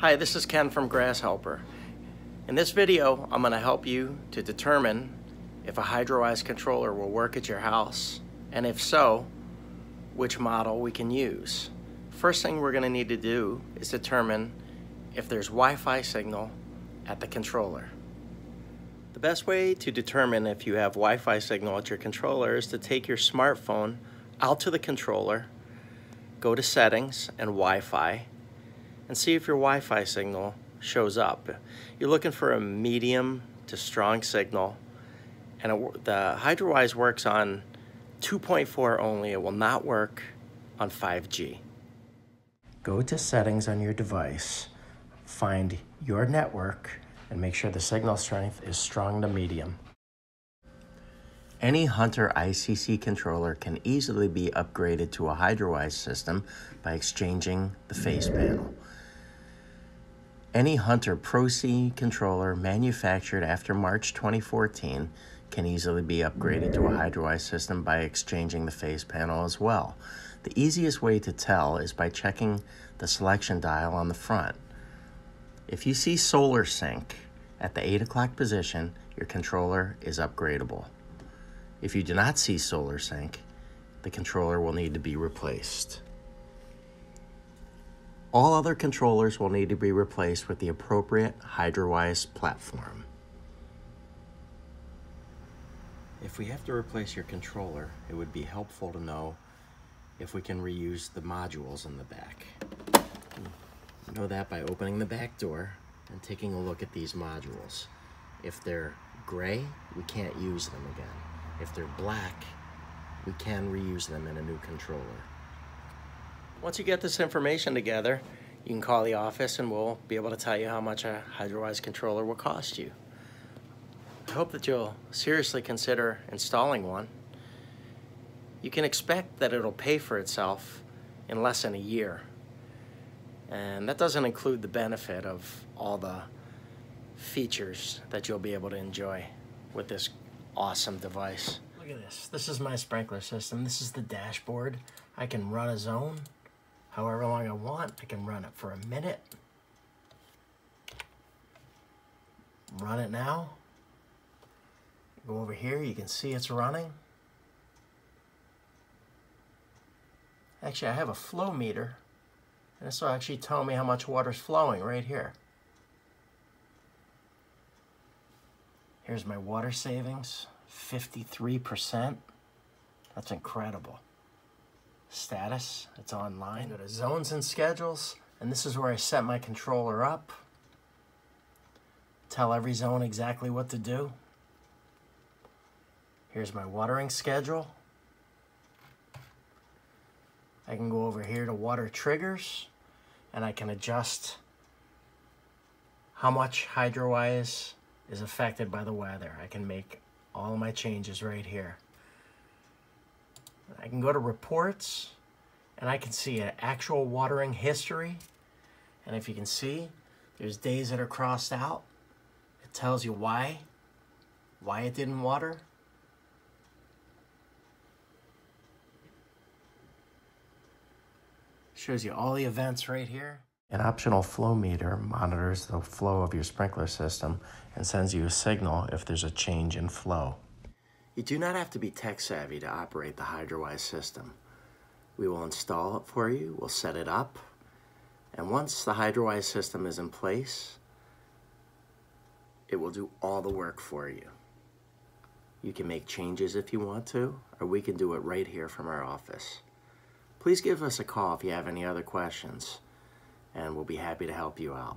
Hi, this is Ken from Grass Helper. In this video, I'm going to help you to determine if a Hydrawise controller will work at your house, and if so, which model we can use. First thing we're going to need to do is determine if there's Wi-Fi signal at the controller. The best way to determine if you have Wi-Fi signal at your controller is to take your smartphone out to the controller, go to settings and Wi-Fi, and see if your Wi-Fi signal shows up. You're looking for a medium to strong signal, and it, the Hydrawise works on 2.4 only. It will not work on 5G. Go to settings on your device, find your network, and make sure the signal strength is strong to medium. Any Hunter ICC controller can easily be upgraded to a Hydrawise system by exchanging the face panel. Any Hunter Pro C controller manufactured after March 2014 can easily be upgraded to a Hydrawise system by exchanging the face panel as well. The easiest way to tell is by checking the selection dial on the front. If you see Solar Sync at the 8 o'clock position, your controller is upgradable. If you do not see Solar Sync, the controller will need to be replaced. All other controllers will need to be replaced with the appropriate Hydrawise platform. If we have to replace your controller, it would be helpful to know if we can reuse the modules in the back. You know that by opening the back door and taking a look at these modules. If they're gray, we can't use them again. If they're black, we can reuse them in a new controller. Once you get this information together, you can call the office and we'll be able to tell you how much a Hydrawise controller will cost you. I hope that you'll seriously consider installing one. You can expect that it'll pay for itself in less than a year. And that doesn't include the benefit of all the features that you'll be able to enjoy with this awesome device. Look at this. This is my sprinkler system. This is the dashboard. I can run a zone however long I want. I can run it for a minute. Run it now. Go over here, you can see it's running. Actually, I have a flow meter, and this will actually tell me how much water is flowing right here. Here's my water savings, 53%. That's incredible status. It's online. Go to zones and schedules, and this is where I set my controller up. Tell every zone exactly what to do. Here's my watering schedule. I can go over here to water triggers, and I can adjust how much Hydrawise is affected by the weather. I can make all my changes right here. I can go to reports and I can see an actual watering history. And if you can see, there's days that are crossed out. It tells you why, why it didn't water. Shows you all the events right here. An optional flow meter monitors the flow of your sprinkler system and sends you a signal if there's a change in flow. You do not have to be tech savvy to operate the Hydrawise system. We will install it for you, we'll set it up, and once the Hydrawise system is in place, it will do all the work for you. You can make changes if you want to, or we can do it right here from our office. Please give us a call if you have any other questions, and we'll be happy to help you out.